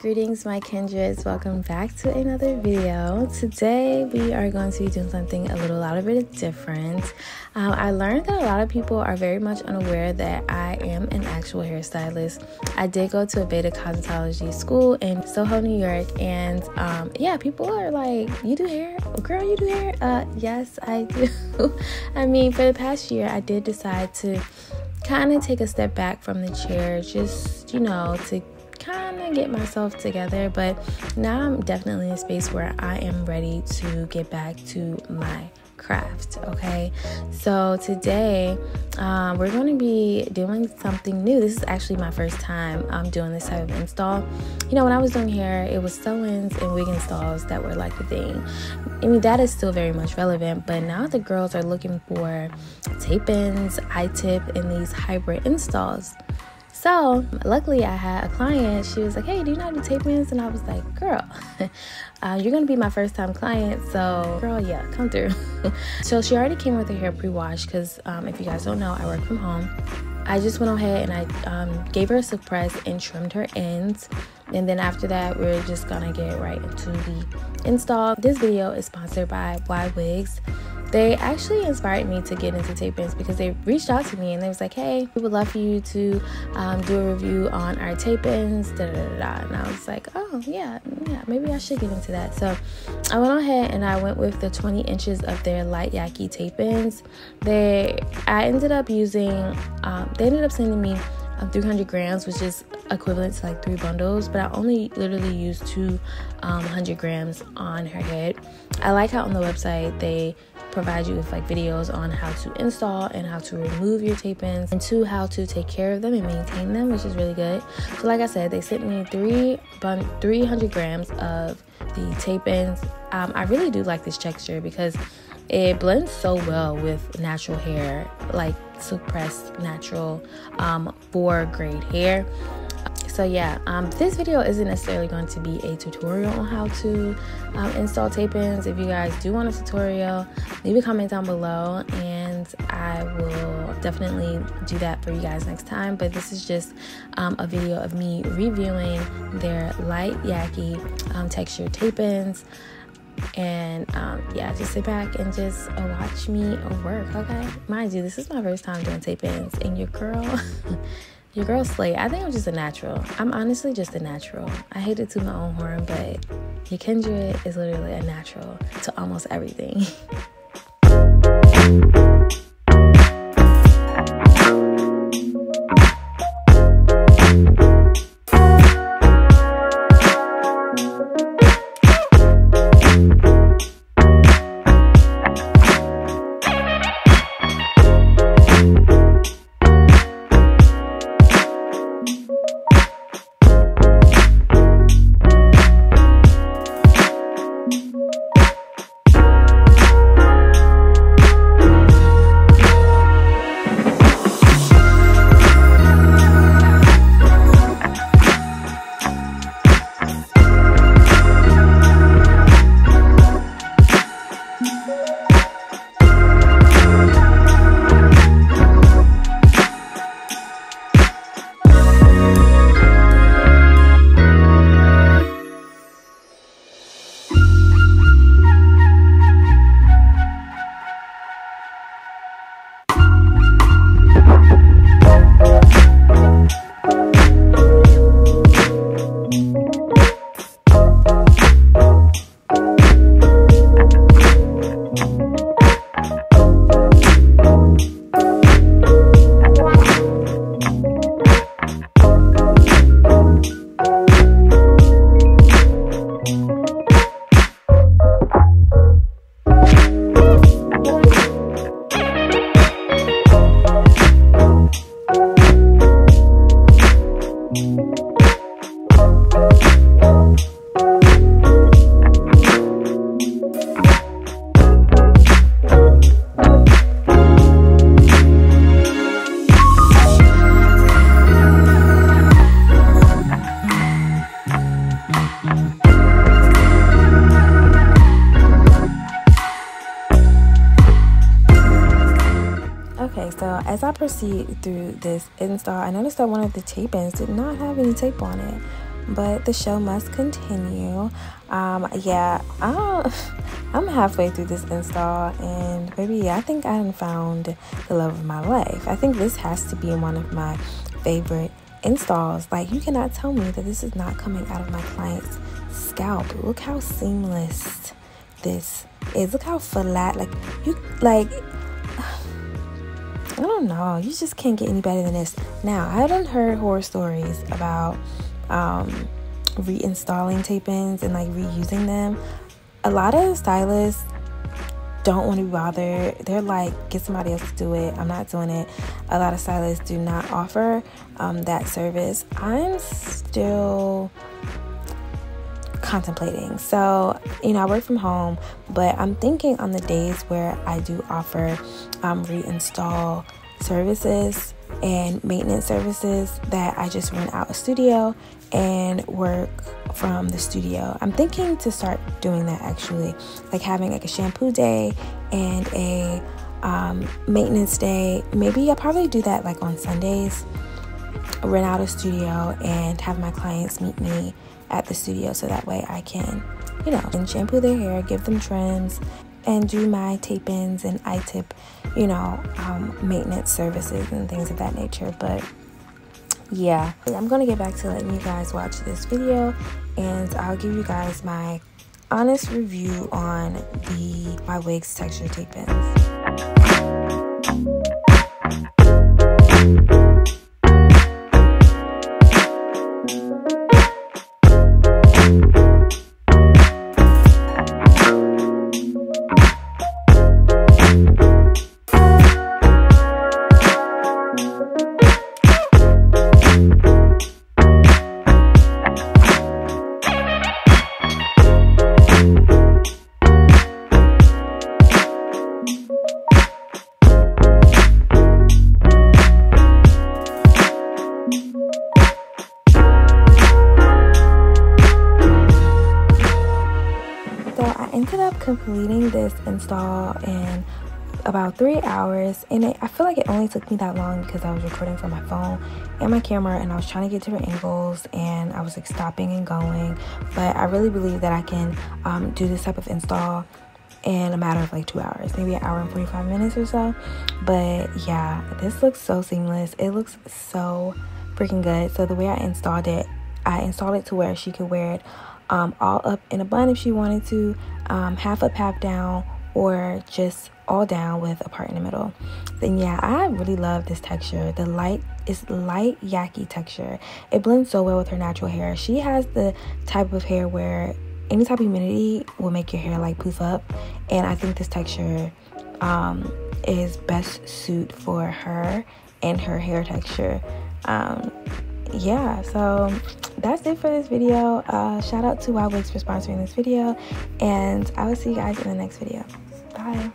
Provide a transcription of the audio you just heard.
Greetings, my kindreds. Welcome back to another video. Today, we are going to be doing something a little, a little bit different. Um, I learned that a lot of people are very much unaware that I am an actual hairstylist. I did go to Aveda cosmetology school in Soho, New York, and um, yeah, people are like, "You do hair, girl? You do hair?" Uh, yes, I do. I mean, for the past year, I did decide to kind of take a step back from the chair, just you know, to kind of get myself together. But now I'm definitely in a space where I am ready to get back to my craft. Okay, so today um, we're going to be doing something new. This is actually my first time um, doing this type of install. You know, when I was doing hair, it was sew ins and wig installs that were like the thing. I mean, that is still very much relevant, but now the girls are looking for tape ins, I tip, and these hybrid installs. So, luckily, I had a client. She was like, Hey, do you know how to do tape? And I was like, Girl, uh, you're gonna be my first time client. So, girl, yeah, come through. so, she already came with her hair pre washed because um, if you guys don't know, I work from home. I just went ahead and I um, gave her a silk press and trimmed her ends. And then after that, we're just gonna get right into the install. This video is sponsored by Y Wigs they actually inspired me to get into tape ins because they reached out to me and they was like, hey, we would love for you to um, do a review on our tape ins, da, da, da. And I was like, oh, yeah, yeah, maybe I should get into that. So I went ahead and I went with the 20 inches of their light yaki tape ins. They, I ended up using, um, they ended up sending me um, 300 grams, which is equivalent to like three bundles, but I only literally used two um, 100 grams on her head. I like how on the website they provide you with like videos on how to install and how to remove your tape ins and two how to take care of them and maintain them which is really good. So like i said they sent me three 300 grams of the tape ins um, i really do like this texture because it blends so well with natural hair like suppressed natural um, four grade hair so yeah um, this video isn't necessarily going to be a tutorial on how to um, install tape-ins if you guys do want a tutorial leave a comment down below and i will definitely do that for you guys next time. But this is just um, a video of me reviewing their light yaki um, texture tape-ins and um, yeah just sit back and just uh, watch me work okay? Mind you this is my first time doing tape-ins and your girl Your girl Slay. I think I'm just a natural. I'm honestly just a natural. I hate it to my own horn, but your kindred is literally a natural to almost everything. so as I proceed through this install, I noticed that one of the tape ends did not have any tape on it. but the show must continue. Um, yeah, i am halfway through this install, and baby, I think I found the love of my life. I think this has to be one of my favorite installs. Like, you cannot tell me that this is not coming out of my client's scalp. Look how seamless this is. Look how flat, like, you, like, I don't know. You just can't get any better than this. Now, I haven't heard horror stories about um, reinstalling tape-ins and like reusing them. A lot of stylists don't want to be bothered. They're like, get somebody else to do it. I'm not doing it. A lot of stylists do not offer um, that service. I'm still contemplating. So, you know, I work from home, but I'm thinking on the days where I do offer um, reinstall services and maintenance services that I just rent out a studio and work from the studio. I'm thinking to start doing that actually, like having like a shampoo day and a um, maintenance day. Maybe I'll probably do that like on Sundays, rent out a studio and have my clients meet me at the studio so that way I can, you know, and shampoo their hair, give them trims, and do my tape ins and I tip, you know, um, maintenance services and things of that nature. But yeah, I'm gonna get back to letting you guys watch this video and I'll give you guys my honest review on the Y Wigs texture tape ins. Ended up completing this install in about three hours and it, I feel like it only took me that long because I was recording from my phone and my camera and I was trying to get different angles and I was like stopping and going. But I really believe that I can um, do this type of install in a matter of like two hours maybe an hour and 45 minutes or so. But yeah this looks so seamless. It looks so freaking good. So the way I installed it I installed it to where she could wear it um, all up in a bun if she wanted to, um, half up, half down, or just all down with a part in the middle. Then yeah, I really love this texture. The light is light yaki texture. It blends so well with her natural hair. She has the type of hair where any type of humidity will make your hair like poof up, and I think this texture um, is best suit for her and her hair texture. Um, yeah, so that's it for this video. Uh, shout out to Y Wigs for sponsoring this video, and I will see you guys in the next video. Bye.